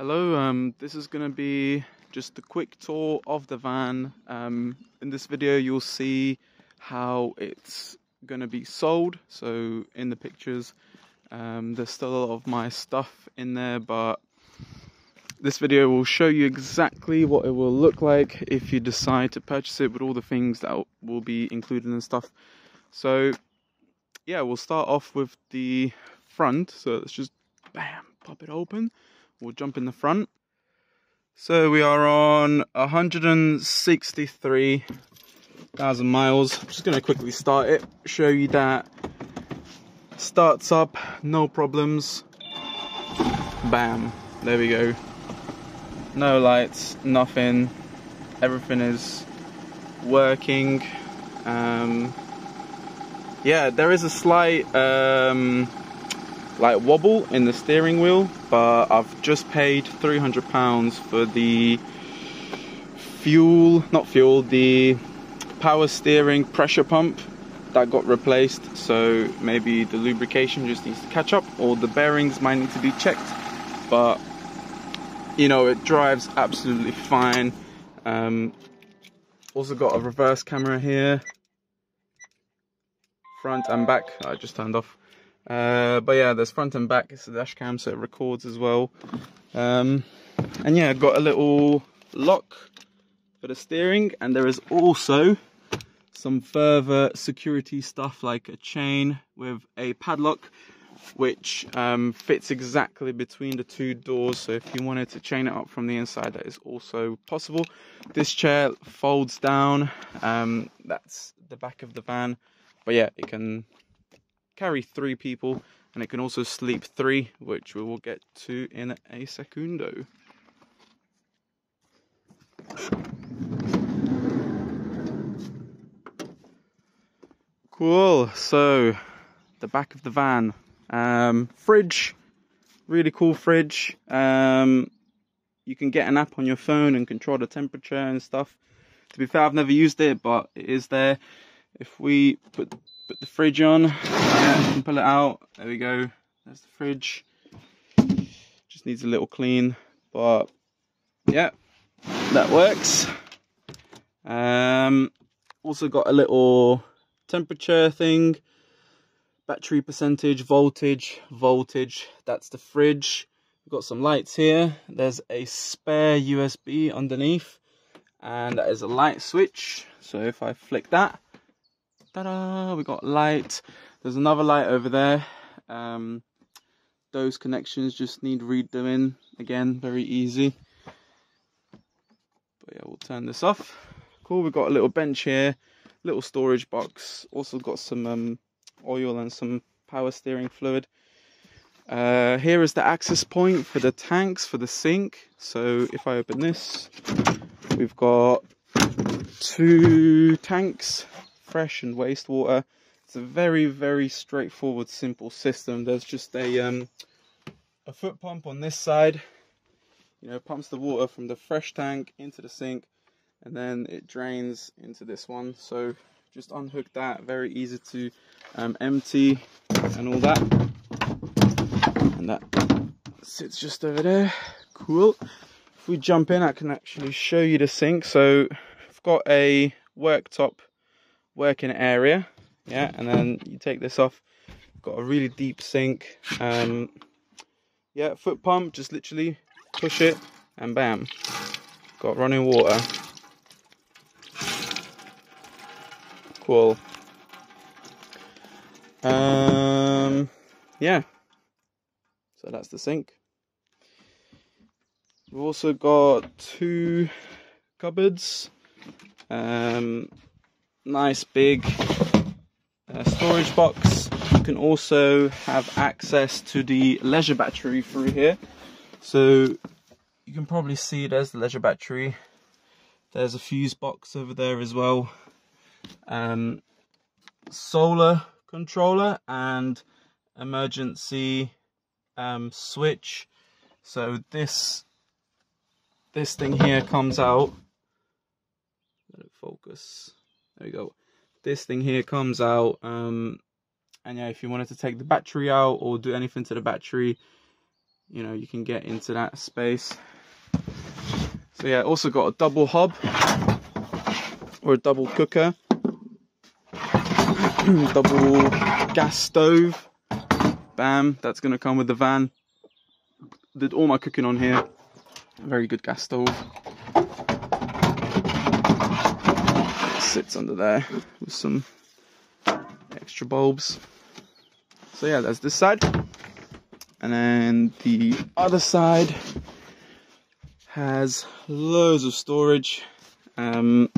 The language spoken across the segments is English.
Hello, um, this is going to be just a quick tour of the van. Um, in this video, you'll see how it's going to be sold. So, in the pictures, um, there's still a lot of my stuff in there, but this video will show you exactly what it will look like if you decide to purchase it with all the things that will be included and stuff. So, yeah, we'll start off with the front. So, let's just bam, pop it open we'll jump in the front. So we are on 163,000 miles. I'm just going to quickly start it, show you that starts up, no problems. Bam, there we go. No lights, nothing. Everything is working. Um, yeah, there is a slight um, like wobble in the steering wheel but I've just paid 300 pounds for the fuel not fuel the power steering pressure pump that got replaced. So maybe the lubrication just needs to catch up or the bearings might need to be checked. But you know it drives absolutely fine. Um, also got a reverse camera here front and back. I just turned off uh, but yeah, there's front and back. It's a dash cam, so it records as well. Um, and yeah, got a little lock for the steering, and there is also some further security stuff like a chain with a padlock which um, fits exactly between the two doors so if you wanted to chain it up from the inside that is also possible this chair folds down um, that's the back of the van but yeah it can carry three people and it can also sleep three, which we will get to in a secundo. Cool, so the back of the van. Um, fridge, really cool fridge. Um, you can get an app on your phone and control the temperature and stuff. To be fair, I've never used it, but it is there. If we put put the fridge on, yeah, pull it out. There we go. There's the fridge. Just needs a little clean, but yeah, that works. Um, also got a little temperature thing, battery percentage, voltage, voltage. That's the fridge. We've got some lights here. There's a spare USB underneath, and that is a light switch. So if I flick that, ta-da, we got light. There's another light over there. Um, those connections just need redoing. Again, very easy. But yeah, we'll turn this off. Cool, we've got a little bench here, little storage box. Also got some um, oil and some power steering fluid. Uh, here is the access point for the tanks for the sink. So if I open this, we've got two tanks fresh and wastewater. It's a very, very straightforward, simple system. There's just a um, a foot pump on this side. You know, pumps the water from the fresh tank into the sink, and then it drains into this one. So just unhook that. Very easy to um, empty and all that. And that sits just over there. Cool. If we jump in, I can actually show you the sink. So I've got a worktop working area. Yeah and then you take this off. Got a really deep sink. Um yeah foot pump just literally push it and bam. Got running water. Cool. Um yeah. So that's the sink. We've also got two cupboards. Um nice big uh, storage box. You can also have access to the leisure battery through here. So you can probably see there's the leisure battery. There's a fuse box over there as well. Um, solar controller and emergency um, switch. So this this thing here comes out. Let it focus. There we go. This thing here comes out. Um, and yeah, if you wanted to take the battery out or do anything to the battery, you know you can get into that space. So yeah, also got a double hob or a double cooker, double gas stove. Bam, that's gonna come with the van. Did all my cooking on here. Very good gas stove. It sits under there with some extra bulbs. So yeah, that's this side. And then the other side has loads of storage. Um,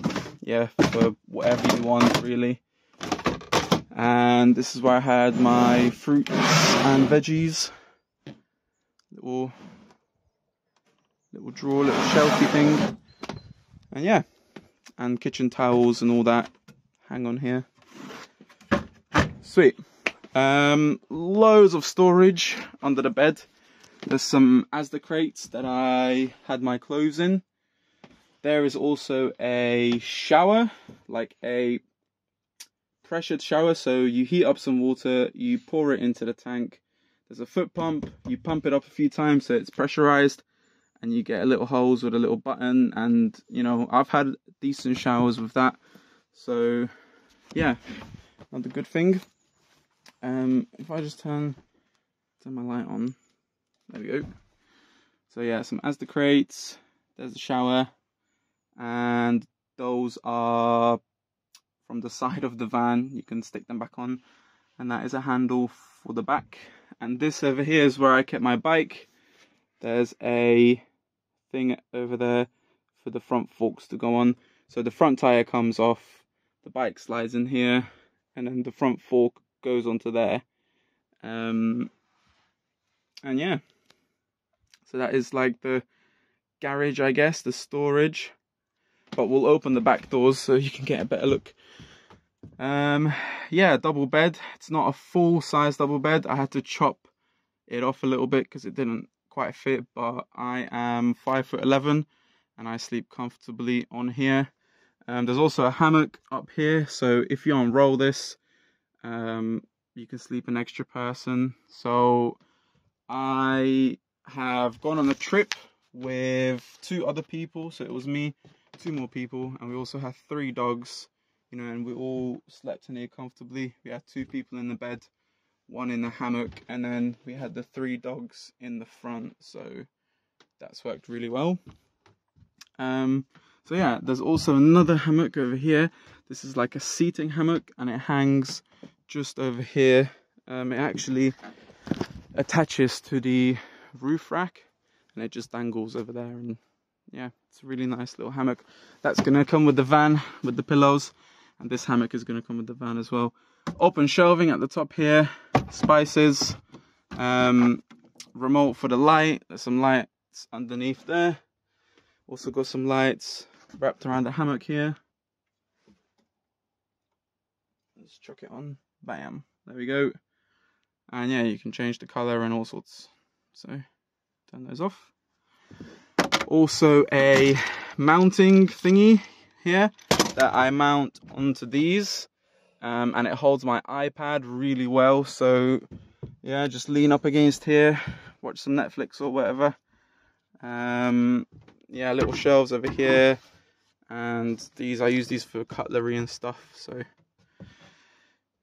yeah, for whatever you want, really. And this is where I had my fruits and veggies. Little, little drawer, little shelfy thing. And yeah, and kitchen towels and all that hang on here. Sweet. Um, loads of storage under the bed. There's some Asda crates that I had my clothes in. There is also a shower, like a pressured shower. So you heat up some water, you pour it into the tank. There's a foot pump, you pump it up a few times so it's pressurized and you get a little holes with a little button and you know I've had decent showers with that. So yeah another good thing. Um if I just turn turn my light on. There we go. So yeah some Asda crates. There's the shower. And those are from the side of the van. You can stick them back on. And that is a handle for the back. And this over here is where I kept my bike. There's a thing over there for the front forks to go on. So the front tire comes off, the bike slides in here, and then the front fork goes onto there. Um, and yeah, so that is like the garage, I guess, the storage. But we'll open the back doors so you can get a better look. Um, yeah, double bed. It's not a full size double bed. I had to chop it off a little bit because it didn't quite fit, but I am five foot eleven and I sleep comfortably on here. Um, there's also a hammock up here, so if you unroll this, um, you can sleep an extra person. So I have gone on a trip with two other people, so it was me, two more people, and we also had three dogs, you know, and we all slept in here comfortably. We had two people in the bed one in the hammock, and then we had the three dogs in the front. So that's worked really well. Um, so yeah, there's also another hammock over here. This is like a seating hammock, and it hangs just over here. Um, it actually attaches to the roof rack, and it just dangles over there. And yeah, it's a really nice little hammock. That's gonna come with the van with the pillows, and this hammock is gonna come with the van as well open shelving at the top here. Spices um, remote for the light. There's some lights underneath there. Also got some lights wrapped around the hammock here. Let's chuck it on. Bam. There we go. And yeah you can change the color and all sorts. So turn those off. Also a mounting thingy here that I mount onto these um, and it holds my iPad really well. So yeah, just lean up against here, watch some Netflix or whatever. Um, yeah, little shelves over here, and these I use these for cutlery and stuff. So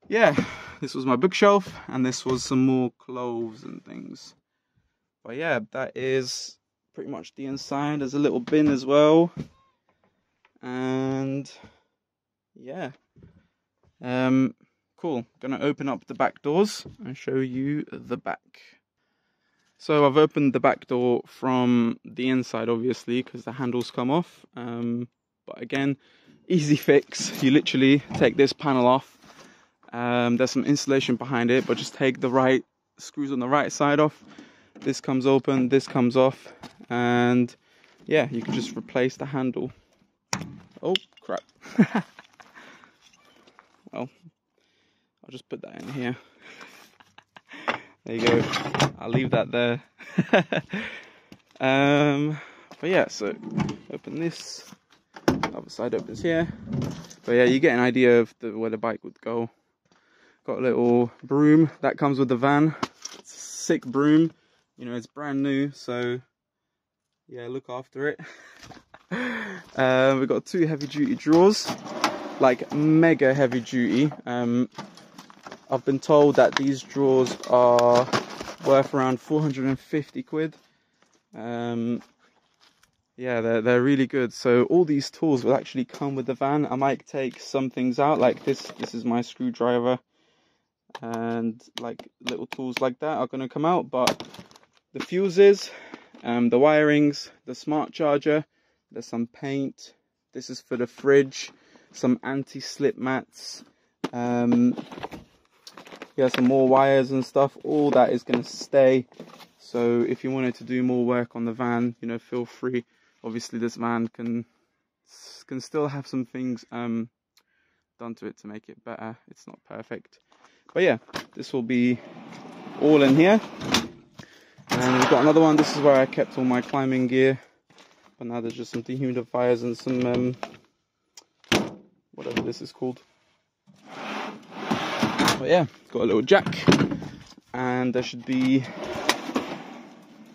yeah, this was my bookshelf, and this was some more clothes and things. But yeah, that is pretty much the inside. There's a little bin as well, and yeah. Um, cool. Gonna open up the back doors and show you the back. So I've opened the back door from the inside, obviously, because the handles come off. Um, but again, easy fix. You literally take this panel off. Um, there's some insulation behind it, but just take the right screws on the right side off. This comes open, this comes off, and yeah, you can just replace the handle. Oh crap. well, I'll just put that in here. there you go. I'll leave that there. um, but yeah, so open this. Other side opens here. But yeah, you get an idea of the, where the bike would go. Got a little broom that comes with the van. It's a sick broom. you know, it's brand new, so yeah, look after it. uh, we've got two heavy duty drawers, like mega heavy duty. Um, I've been told that these drawers are worth around 450 quid. Um, yeah, they're, they're really good. So all these tools will actually come with the van. I might take some things out, like this. This is my screwdriver. And like little tools like that are going to come out. But the fuses, um, the wirings, the smart charger, there's some paint. This is for the fridge. Some anti-slip mats. Um, yeah, some more wires and stuff. All that is going to stay. So if you wanted to do more work on the van, you know, feel free. Obviously, this van can can still have some things um, done to it to make it better. It's not perfect, but yeah, this will be all in here. And we've got another one. This is where I kept all my climbing gear. But now there's just some dehumidifiers and some um, whatever this is called. But yeah, got a little jack, and there should be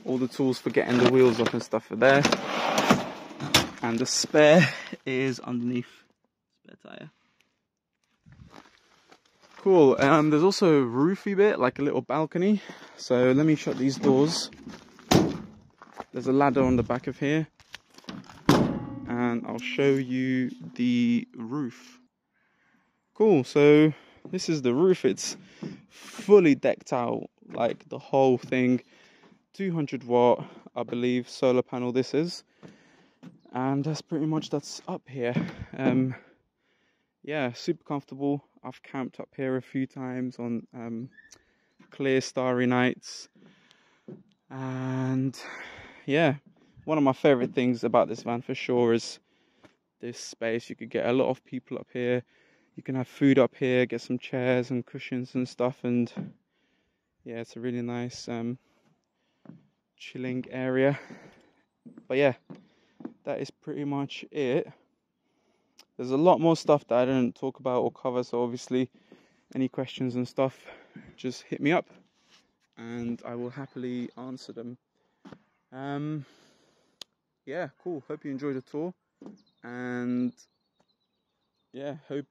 all the tools for getting the wheels off and stuff are there. And the spare is underneath spare tire. Cool. Um, there's also a roofy bit, like a little balcony. So let me shut these doors. There's a ladder on the back of here. And I'll show you the roof. Cool. So this is the roof. It's fully decked out, like the whole thing. 200 watt, I believe, solar panel this is. And that's pretty much that's up here. Um, yeah, super comfortable. I've camped up here a few times on um, clear starry nights. And yeah, one of my favorite things about this van for sure is this space. You could get a lot of people up here you can have food up here, get some chairs and cushions and stuff, and yeah, it's a really nice um, chilling area. But yeah, that is pretty much it. There's a lot more stuff that I didn't talk about or cover, so obviously, any questions and stuff, just hit me up, and I will happily answer them. Um, yeah, cool. Hope you enjoyed the tour, and yeah, hope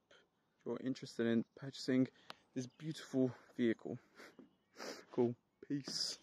you're interested in purchasing this beautiful vehicle. cool. Peace.